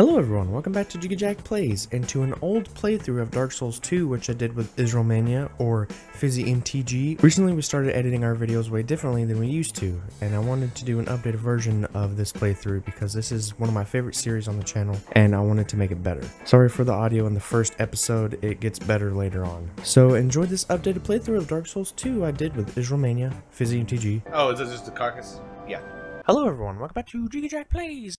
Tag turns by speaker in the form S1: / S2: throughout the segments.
S1: Hello everyone, welcome back to Jiggy Jag Plays, and to an old playthrough of Dark Souls 2 which I did with Israel Mania, or Fizzy MTG. Recently we started editing our videos way differently than we used to, and I wanted to do an updated version of this playthrough because this is one of my favorite series on the channel, and I wanted to make it better. Sorry for the audio in the first episode, it gets better later on. So enjoy this updated playthrough of Dark Souls 2 I did with Israel Mania, Fizzy MTG.
S2: Oh, is this just the carcass?
S1: Yeah. Hello everyone, welcome back to Jiggy Jag Plays!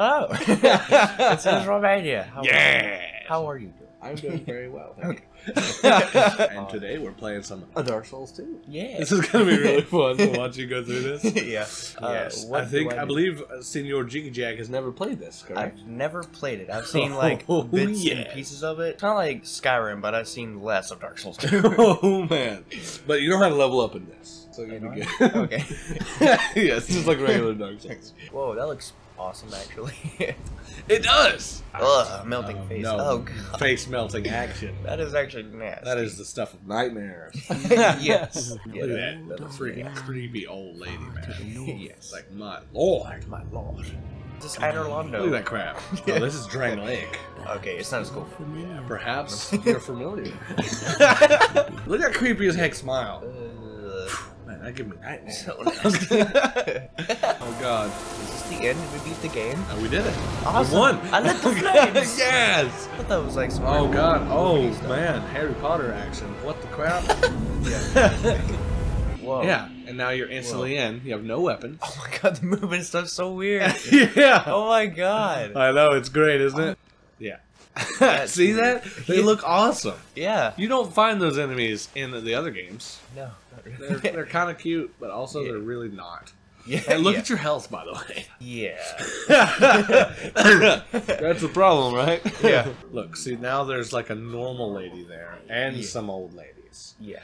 S2: Hello!
S1: Hello! it's Israel Mania! How
S2: Yeah!
S1: How are you doing?
S2: I'm doing very well, thank you. and today we're playing some A Dark Souls 2.
S1: Yeah.
S2: This is going to be really fun to watch you go through this.
S1: yeah. Uh,
S2: yes, I think, I,
S1: do?
S2: believe uh, Senor Jiggy Jag has never played this, correct?
S3: I've never played it. I've seen like
S2: Oh,
S3: bits
S2: yeah.
S3: and pieces of it. It's not like Skyrim, but I've seen less of Dark Souls 2.
S2: oh, man. But you don't have to level up in this. So you'll be good.
S3: okay.
S2: yeah, it's just like regular Dark Souls.
S3: Whoa, that looks awesome actually.
S2: It does!
S3: Ugh, melting
S2: Oh,
S3: face.
S2: no.
S3: Oh god.
S2: Face melting action.
S3: That is actually nasty.
S2: That is the stuff of nightmares.
S3: yes.
S2: Look at
S3: Yeah,
S2: that. That's freaking creepy old lady, man.
S3: yes.
S2: Like, my lord.
S3: my lord. This is Anor Londo.
S2: Look at that crap. Oh, this is Drangleic.
S3: Okay, it's not as cool.
S2: Perhaps you're familiar. Look at that creepy as heck smile.
S3: Uh,
S2: Man, that give me nightmares.
S3: so.
S2: Oh god.
S3: Is this the end? Did we beat the game?
S2: Oh, we did it.
S3: Awesome.
S2: We won.
S3: I lit the flames.
S2: yes.
S3: I thought that was like some
S2: Oh god. Oh man. Harry Potter action. What the crap? Yeah.
S3: Whoa.
S2: yeah. And now you're instantly in. You have no weapons.
S3: Oh my god, the movement stuff's so weird.
S2: yeah.
S3: oh my god.
S2: I know. It's great, isn't it? Um, yeah.
S3: That's
S2: See that? They look awesome.
S3: Yeah.
S2: You don't find those enemies in the other games.
S3: No, not
S2: They're, they're kind of cute, but also
S3: Yeah.
S2: they're really not.
S3: yeah.
S2: And look
S3: yeah.
S2: at your health, by the way.
S3: Yeah.
S2: That's the problem, right?
S3: Yeah.
S2: Look, see now there's like a normal lady there and
S3: Yeah.
S2: some old ladies.
S3: Yeah.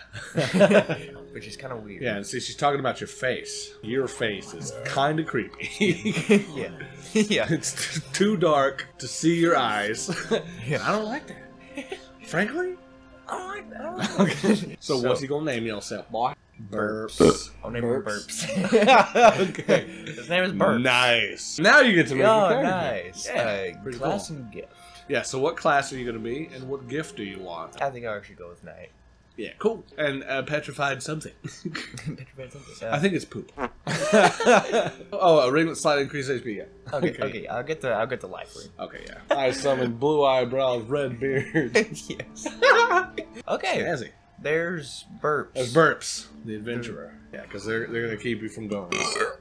S3: Which is kind of weird.
S2: Yeah, and see she's talking about your face. Your face is kind of creepy.
S3: yeah. yeah.
S2: it's t- too dark to see your eyes.
S3: Yeah.
S2: I don't like that. Frankly.
S3: I don't like that. I don't like that.
S2: So,
S3: So-
S2: what's he gonna name yourself, boy?
S3: Burps. I'll name him
S2: Burps. Okay.
S3: His name is Burps.
S2: Nice. Now you get to make
S3: Oh,
S2: character.
S3: nice.
S2: Yeah,
S3: uh,
S2: pretty
S3: class
S2: cool.
S3: and gift.
S2: Yeah. So, what class are you gonna be, and what gift do you want?
S3: I think I should go with Knight.
S2: Yeah, cool. And uh, petrified something.
S3: Petrified something.
S2: I think it's poop. oh, a ring with slight increased HP. Yeah.
S3: Okay, okay, I'll get the I'll get the life ring.
S2: Okay, yeah. I summon blue eyebrows, red beard.
S3: yes. okay.
S2: Jazzy.
S3: There's burps.
S2: There's Burps, the adventurer. Yeah, because they're they're gonna keep you from going.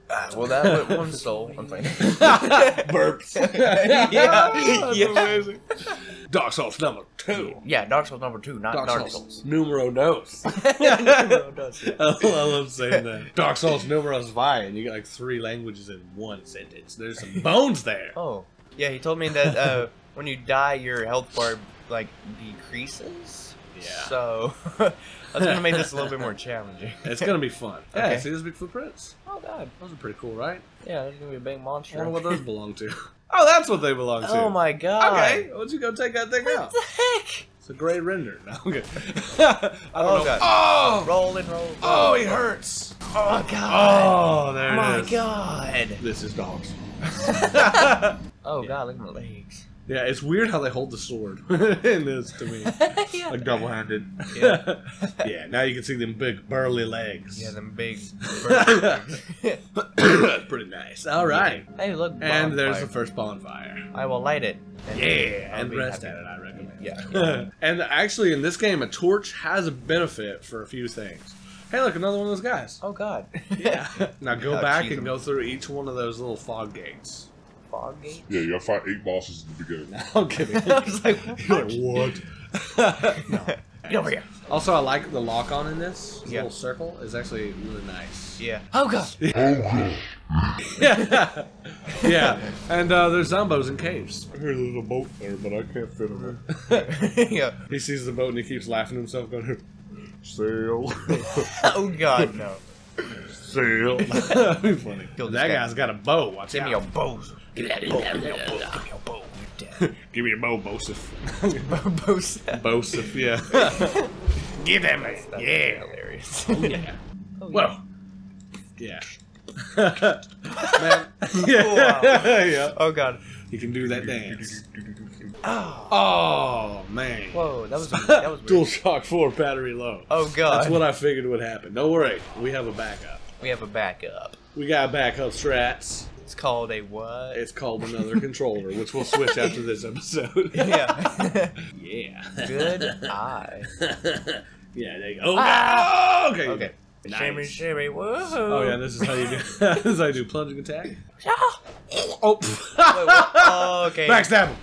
S3: Ah, well, that went one soul. I'm playing.
S2: Burps.
S3: yeah.
S2: That's
S3: yeah.
S2: Amazing. Dark Souls number two.
S3: Yeah, Dark Souls number two, not
S2: Dark,
S3: Dark,
S2: Souls.
S3: Souls.
S2: numero dos.
S3: No, it does, yeah.
S2: I love saying that. Dark Souls numeros vi, and you get like three languages in one sentence. There's some bones there.
S3: Oh, yeah. He told me that uh, when you die, your health bar like decreases.
S2: Yeah.
S3: So that's gonna make this a little bit more challenging.
S2: It's gonna be fun. Yeah,
S3: Okay.
S2: see those big footprints?
S3: Oh God.
S2: Those are pretty cool, right?
S3: Yeah, there's gonna be a big monster.
S2: I
S3: monster.
S2: wonder what those belong to. Oh, that's what they belong to.
S3: Oh my God.
S2: Okay, why don't you go take that thing
S3: What
S2: out?
S3: the heck?
S2: It's a great render. No, okay. I don't
S3: Oh,
S2: know.
S3: God.
S2: Oh!
S3: Roll and roll.
S2: Oh, he hurts.
S3: Oh, oh God.
S2: Oh, there
S3: Oh my
S2: it is.
S3: God.
S2: This is dogs.
S3: Oh
S2: Yeah.
S3: God, look at my legs.
S2: Yeah, it's weird how they hold the sword in this to me.
S3: yeah.
S2: Like double handed.
S3: Yeah.
S2: yeah, now you can see them big burly legs.
S3: Yeah, them big. bird legs.
S2: Pretty nice. All right.
S3: hey, look.
S2: And there's the first bonfire.
S3: I will light it. and
S2: Yeah,
S3: I'll
S2: and rest
S3: happy.
S2: at it, I recommend.
S3: Yeah.
S2: and actually, in this game, a torch has a benefit for a few things. Hey, look, another one of those guys.
S3: Oh God.
S2: Yeah. now go
S3: Oh,
S2: back and
S3: I'm-
S2: go through each one of those little fog gates.
S3: Fog gate.
S4: Yeah, you gotta fight eight bosses in the beginning.
S2: No, I'm kidding.
S3: I was like,
S2: You're like, what? no.
S3: Get over here.
S2: Also, I like the lock on in this. This
S3: Yeah.
S2: little circle is actually really nice.
S3: Yeah. Oh God.
S2: yeah. yeah. And uh, there's zombos in caves.
S4: I hear there's a boat there, but I can't fit in it.
S3: yeah.
S2: He sees the boat and he keeps laughing to himself, going,
S4: Sail.
S3: Oh God, no.
S4: Sail.
S2: That'd be funny. That
S3: guy.
S2: guy's got a bow. Watch
S3: Give
S2: out.
S3: me your bows. Give me that bow. Give me your bow. Give me your bow. You dead.
S2: Give me your bow, Bosif.
S3: Bows.
S2: Bosif, yeah. Give him it.
S3: That's
S2: Yeah.
S3: hilarious.
S2: Oh, yeah.
S3: Oh, yeah.
S2: Well, yeah. Man. yeah. yeah.
S3: Oh god.
S2: You can do that dance.
S3: Oh.
S2: Oh man.
S3: Whoa, that was that was
S2: Dual
S3: weird.
S2: Shock 4 battery low.
S3: Oh god.
S2: That's what I figured would happen. Don't worry, we have a backup.
S3: We have a backup.
S2: We got backup strats.
S3: It's called a what?
S2: It's called another controller, which we'll switch after this episode.
S3: yeah.
S2: yeah.
S3: Good eye.
S2: yeah, there you go. Oh,
S3: Ah!
S2: okay.
S3: Okay.
S2: Nice.
S3: Shimmy, shimmy, whoa.
S2: Oh yeah, this is how you do. this is how you do plunging attack. Oh.
S3: what? Oh, okay.
S2: Backstab him.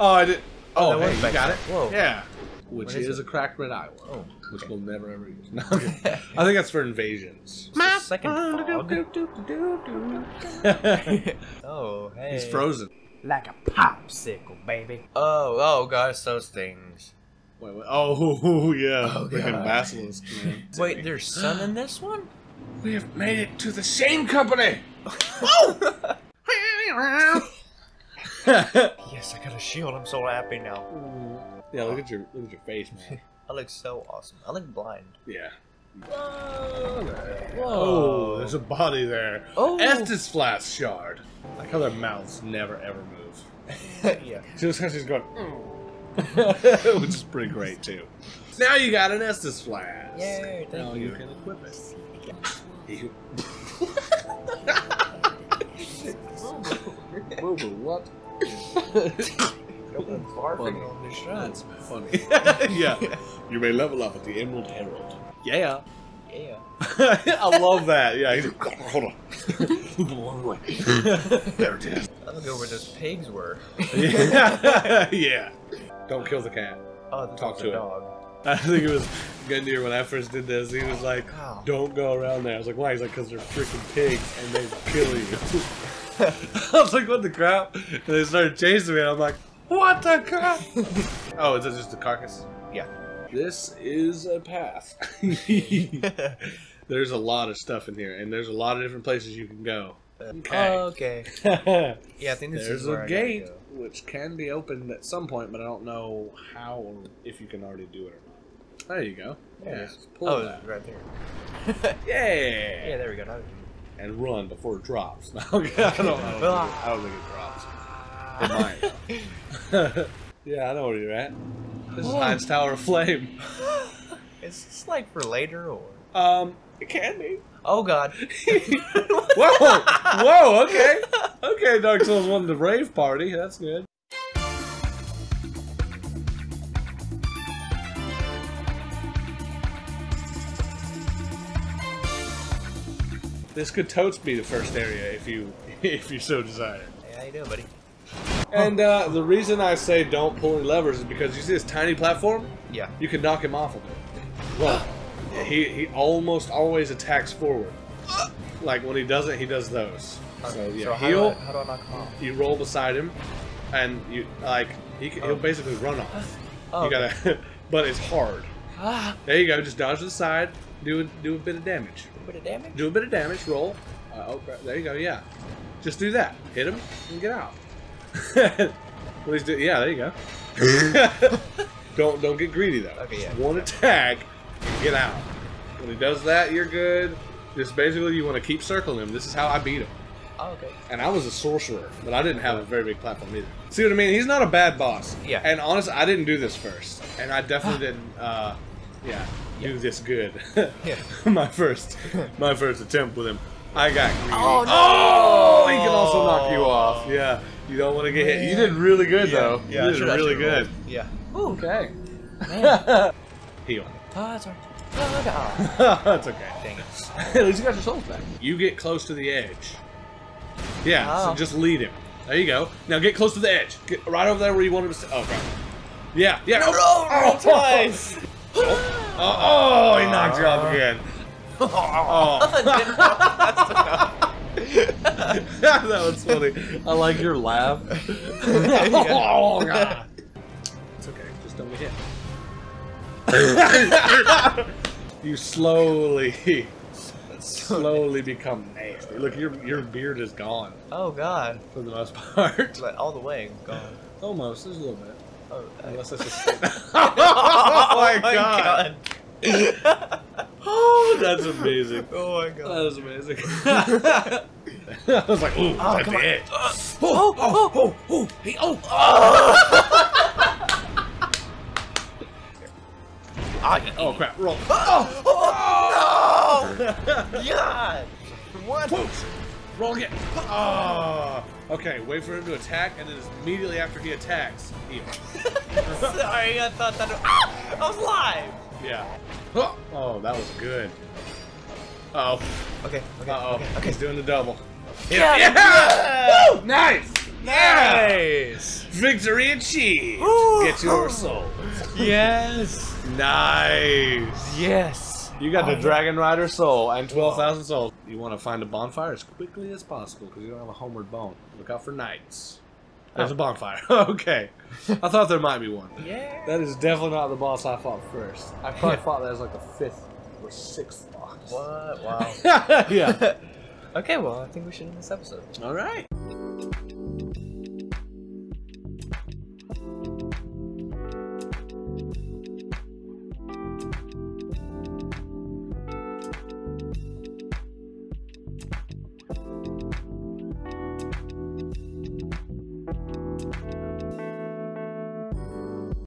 S2: Oh, I did. Oh,
S3: that
S2: hey, you got it.
S3: Whoa.
S2: Yeah. Which
S3: is
S2: is, a cracked red eye one,
S3: Oh,
S2: which we'll never ever use. No, okay. I think that's for invasions.
S3: It's the second fog. oh, hey.
S2: He's frozen.
S5: like a popsicle, baby.
S3: Oh, oh gosh, those things.
S2: Wait, wait. Oh, oh yeah.
S3: Oh,
S2: Freaking basilisk, man.
S3: Wait, there's sun in this one?
S2: We have made it to the Shane Company. oh!
S3: Yes, I got a shield. I'm so happy now.
S2: yeah, look at your look at your face, man.
S3: I look so awesome. I look blind.
S2: Yeah. Whoa, there's a body there.
S3: Oh.
S2: Estus Flask shard. I like how their mouths never ever move.
S3: yeah.
S2: Just because she's going, "Mm." which is pretty great too. Now you got an Estus Flask.
S3: Thank
S2: now
S3: you.
S2: you can equip it. You- what?
S3: this
S2: That's funny. yeah. You may level up at the Emerald Herald. Yeah.
S3: Yeah.
S2: I love that. Yeah. he's- Hold on. Move along way. there it is.
S3: I don't know where those pigs were.
S2: yeah. yeah. Don't kill the cat.
S3: Oh, that's
S2: Talk
S3: the
S2: to it.
S3: dog.
S2: I think it was Gundyr when I first did this. He was like,
S3: Wow.
S2: "Don't go around there." I was like, "Why?" He's like, "Cause they're freaking pigs and they kill you." I was like, "What the crap?" And they started chasing me, and I'm like, "What the crap?" oh, is it just the carcass?
S3: Yeah.
S2: This is a path. there's a lot of stuff in here, and there's a lot of different places you can go. Okay.
S3: Oh, okay. Yeah, I think this
S2: There's
S3: is where
S2: a
S3: I gotta
S2: gate
S3: go.
S2: which can be opened at some point, but I don't know how or if you can already do it or not. There you go. Yeah, pull
S3: oh,
S2: that.
S3: right there.
S2: Yeah.
S3: yeah, there we go.
S2: And run before it drops. No, I don't, I don't, think, it, I don't think it drops. It might. yeah, I know where you're at. This is
S3: Whoa.
S2: Heide's Tower of Flame.
S3: can- Is this like for later or?
S2: Um, it can be.
S3: Oh God.
S2: Whoa! Whoa! Okay. Okay, Dark Souls won the rave party. That's good. This could totes be the first area if you if you so desire.
S3: Hey, how you doing, buddy?
S2: And uh, the reason I say don't pull any levers is because you see this tiny platform,
S3: Yeah.
S2: you can knock him off of it. Well, he he almost always attacks forward. Like when he doesn't, he does those. So yeah,
S3: so how do, I, how do I knock him off?
S2: you roll beside him, and you like he he'll
S3: Oh.
S2: basically run off.
S3: Oh,
S2: you gotta, but it's hard.
S3: Ah,
S2: There you go. Just dodge to the side. Do a, do a bit of damage.
S3: a bit of damage.
S2: Do a bit of damage. Roll. Uh, oh, there you go. Yeah. Just do that. Hit him and get out. Please do. Yeah. There you go. don't don't get greedy though.
S3: Okay,
S2: Just
S3: yeah.
S2: One attack and get out. When he does that, you're good. Just basically, you want to keep circling him. This is how I beat him.
S3: Oh, okay.
S2: And I was a sorcerer, but I didn't have a very big platform either. See what I mean? He's not a bad boss.
S3: Yeah.
S2: And honestly, I didn't do this first, and I definitely didn't. Uh, yeah, do this good.
S3: Yeah.
S2: my first, my first attempt with him, I got greedy.
S3: Oh, oh, no!
S2: Oh, he can also knock you off. Yeah, you don't want to get hit. You did really good though.
S3: Yeah,
S2: you did
S3: should-
S2: really good.
S3: rolled. Yeah.
S2: Okay.
S3: Man.
S2: Heal.
S3: Oh, that's alright. Oh, God.
S2: That's okay.
S3: Dang it.
S2: At least you got your souls back. You get close to the edge. Yeah,
S3: Oh.
S2: so just lead him. There you go. Now get close to the edge. Get right over there where you want him to stay. Oh, crap. Yeah, yeah.
S3: No,
S2: oh,
S3: no, no, oh, twice.
S2: Oh, oh, he knocked you off again. Oh. oh. that was funny. I like your laugh. oh, God. It's okay. Just don't get hit. you slowly, slowly become nasty. Look, your your beard is gone
S3: Oh God.
S2: for the most part.
S3: Like, all the way gone.
S2: Almost. There's a little bit.
S3: Oh,
S2: Unless that's just. Oh, oh my god. Oh, that's amazing.
S3: Oh my god.
S2: That
S3: god.
S2: is amazing. I was like, ooh,
S3: Oh,
S2: that's
S3: come on.
S2: it.
S3: Oh, oh, oh, oh,
S2: Hey, oh.
S3: Ah, you
S2: Oh,
S3: idiot.
S2: crap. Roll.
S3: Oh, oh, no! God! What?
S2: Roll again. Oh. Okay, wait for him to attack, and then immediately after he attacks, heal.
S3: Sorry, I thought that. Ah! I was live!
S2: Yeah. Oh, oh, that was good. Uh oh.
S3: Okay, okay,
S2: Uh oh.
S3: okay, okay.
S2: He's doing the double.
S3: Yeah!
S2: Yeah! Woo! Nice!
S3: Nice!
S2: Victory achieved!
S3: Woo!
S2: Get your soul.
S3: Yes!
S2: Nice!
S3: Yes!
S2: You got the
S3: Oh, yeah.
S2: Dragon Rider soul and 12,000 souls. You want to find a bonfire as quickly as possible because you don't have a homeward bone. Look out for knights. There's oh. a bonfire. okay. I thought there might be one.
S3: Yeah!
S2: That is definitely not the boss I fought first. I probably fought that as like the fifth or sixth boss.
S3: What? Wow.
S2: yeah.
S3: okay, well, I think we should end this episode.
S2: All right.